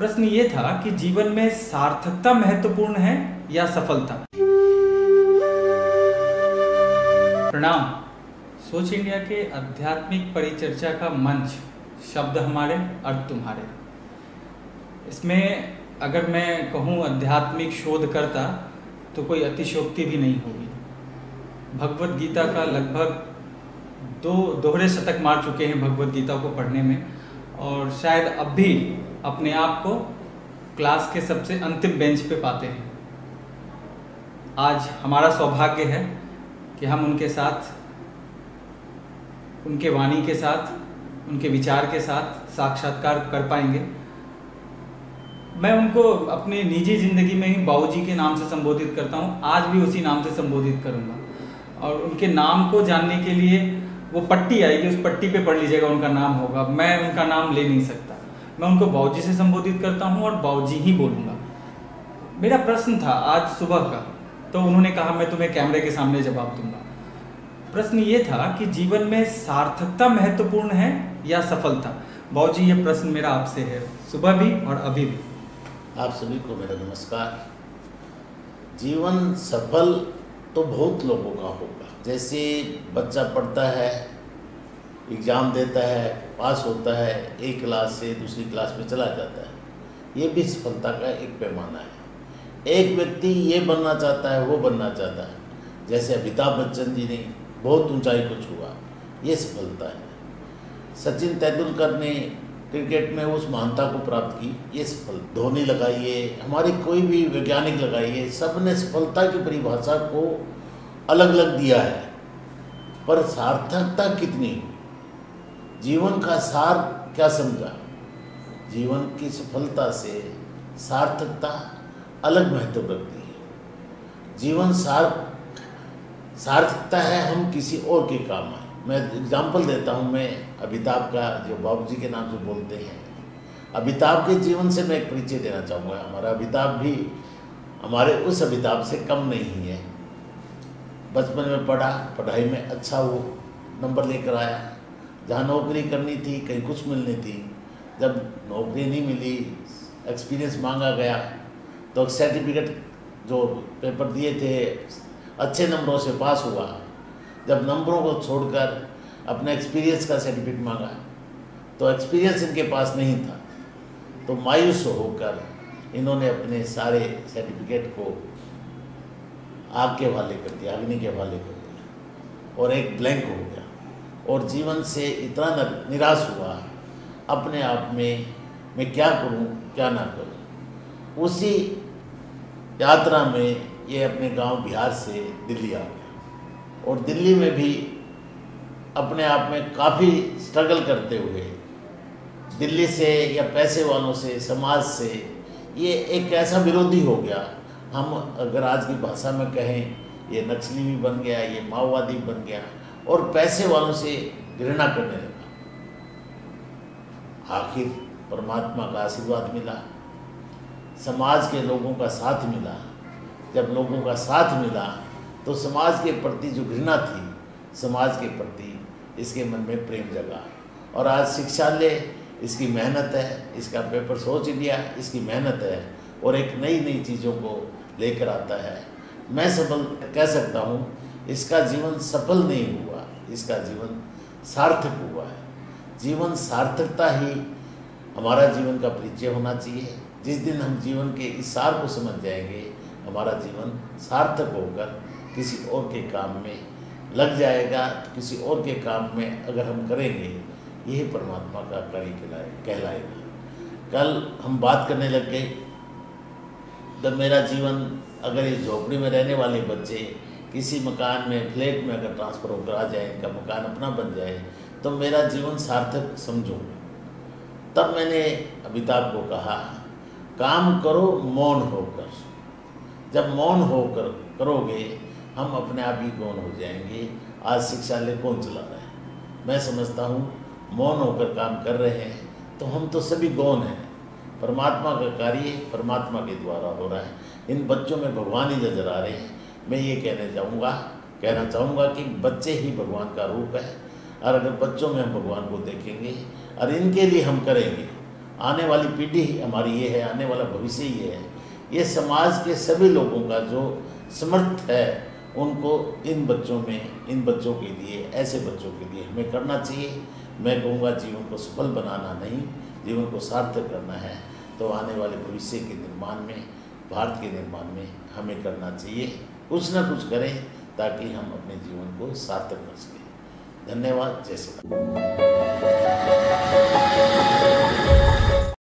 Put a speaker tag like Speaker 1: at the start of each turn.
Speaker 1: प्रश्न ये था कि जीवन में सार्थकता महत्वपूर्ण है या सफलता? प्रणाम। सोच इंडिया के आध्यात्मिक परिचर्चा का मंच, शब्द हमारे, अर्थ तुम्हारे। इसमें अगर मैं कहूँ आध्यात्मिक शोध करता तो कोई अतिशोक्ति भी नहीं होगी। भगवत गीता का लगभग दो दोहरे शतक मार चुके हैं भगवत गीता को पढ़ने में, और शायद अब भी अपने आप को क्लास के सबसे अंतिम बेंच पे पाते हैं। आज हमारा सौभाग्य है कि हम उनके साथ, उनके वाणी के साथ, उनके विचार के साथ साक्षात्कार कर पाएँगे। मैं उनको अपने निजी ज़िंदगी में ही बाबूजी के नाम से संबोधित करता हूँ। आज भी उसी नाम से संबोधित करूँगा। और उनके नाम को जानने के लिए वो पट्टी आएगी, उस पट्टी पे पढ़ लीजिएगा, उनका नाम होगा। मैं उनका नाम ले नहीं सकता। मैं उनको बाऊजी से संबोधित करता हूँ और बाऊजी ही बोलूँगा। मेरा प्रश्न था आज सुबह का तो उन्होंने कहा, मैं तुम्हें कैमरे के सामने जवाब दूँगा। प्रश्न ये था कि जीवन में सार्थकता महत्वपूर्ण है या सफलता? बाऊजी, ये प्रश्न मेरा आपसे है, सुबह भी और अभी भी।
Speaker 2: आप सभी को मेरा नमस्कार। जीवन सफल तो बहुत लोगों का होगा। जैसे बच्चा पढ़ता है एग्ज़ाम देता है, पास होता है, एक क्लास से दूसरी क्लास में चला जाता है। ये भी सफलता का एक पैमाना है। एक व्यक्ति ये बनना चाहता है, वो बनना चाहता है। जैसे अमिताभ बच्चन जी ने बहुत ऊंचाई को छुआ, ये सफलता है। सचिन तेंदुलकर ने क्रिकेट में उस महानता को प्राप्त की, ये सफल, धोनी लगाइए, हमारी कोई भी वैज्ञानिक लगाइए सबने सफलता की परिभाषा को अलग अलग दिया है। पर सार्थकता कितनी? जीवन का सार क्या समझा? जीवन की सफलता से सार्थकता अलग महत्व रखती है। जीवन सार, सार्थकता है हम किसी और के काम आए मैं एग्ज़ाम्पल देता हूँ, मैं अमिताभ का, जो बाबू जी के नाम से बोलते हैं। अमिताभ के जीवन से मैं एक परिचय देना चाहूँगा। हमारा अमिताभ भी हमारे उस अमिताभ से कम नहीं है। बचपन में पढ़ा, पढ़ाई में अच्छा वो नंबर लेकर आया। जहाँ नौकरी करनी थी, कहीं कुछ मिलनी थी। जब नौकरी नहीं मिली एक्सपीरियंस मांगा गया तो सर्टिफिकेट जो पेपर दिए थे, अच्छे नंबरों से पास हुआ। जब नंबरों को छोड़कर अपने एक्सपीरियंस का सर्टिफिकेट मांगा तो एक्सपीरियंस इनके पास नहीं था। तो मायूस होकर इन्होंने अपने सारे सर्टिफिकेट को आग के हवाले कर दिया, अग्नि के हवाले कर दिया, और एक ब्लैंक हो गया। और जीवन से इतना निराश हुआ, अपने आप में मैं क्या करूँ, क्या ना करूँ। उसी यात्रा में ये अपने गाँव बिहार से दिल्ली आ गया। और दिल्ली में भी अपने आप में काफ़ी स्ट्रगल करते हुए, दिल्ली से या पैसे वालों से, समाज से, ये एक ऐसा विरोधी हो गया। हम अगर आज की भाषा में कहें, ये नक्सली भी बन गया, ये माओवादी बन गया और पैसे वालों से घृणा करने लगा। आखिर परमात्मा का आशीर्वाद मिला। समाज के लोगों का साथ मिला। जब लोगों का साथ मिला तो समाज के प्रति जो घृणा थी, समाज के प्रति इसके मन में प्रेम जगा। और आज शिक्षा ले इसकी मेहनत है, इसका पेपर सोच लिया, इसकी मेहनत है, और एक नई नई चीज़ों को लेकर आता है। मैं सफल कह सकता हूँ, इसका जीवन सफल नहीं हुआ। इसका जीवन सार्थक हुआ है। जीवन सार्थकता ही हमारा जीवन का परिचय होना चाहिए। जिस दिन हम जीवन के इस सार को समझ जाएँगे, हमारा जीवन सार्थक होकर किसी और के काम में लग जाएगा। तो किसी और के काम में अगर हम करेंगे, यही परमात्मा का कार्य कहलाए कहलाएगा। कल हम बात करने लग गए, जब मेरा जीवन, अगर इस झोपड़ी में रहने वाले बच्चे किसी मकान में, फ्लैट में अगर ट्रांसफ़र होकर आ जाए का मकान अपना बन जाए तो मेरा जीवन सार्थक समझूँगा तब मैंने अमिताभ को कहा, काम करो, मौन होकर। जब मौन होकर करोगे, हम अपने आप ही गौन हो जाएँगे। आज शिक्षालय कौन चला रहा है? मैं समझता हूँ, मौन होकर काम कर रहे हैं तो हम तो सभी गौन हैं। परमात्मा का कार्य परमात्मा के द्वारा हो रहा है। इन बच्चों में भगवान ही नज़र आ रहे हैं। मैं ये कहना चाहूँगा कहना चाहूँगा कि बच्चे ही भगवान का रूप है, और अगर बच्चों में हम भगवान को देखेंगे, और इनके लिए हम करेंगे, आने वाली पीढ़ी हमारी ये है, आने वाला भविष्य ये है। ये समाज के सभी लोगों का जो समर्थ है, उनको इन बच्चों में, इन बच्चों के लिए, ऐसे बच्चों के लिए हमें करना चाहिए। मैं कहूँगा जीवन को सफल बनाना नहीं, जीवन को सार्थक करना है। तो आने वाले भविष्य के निर्माण में भारत के निर्माण में हमें करना चाहिए। कुछ ना कुछ करें ताकि हम अपने जीवन को सार्थक कर सकें। धन्यवाद। जय श्री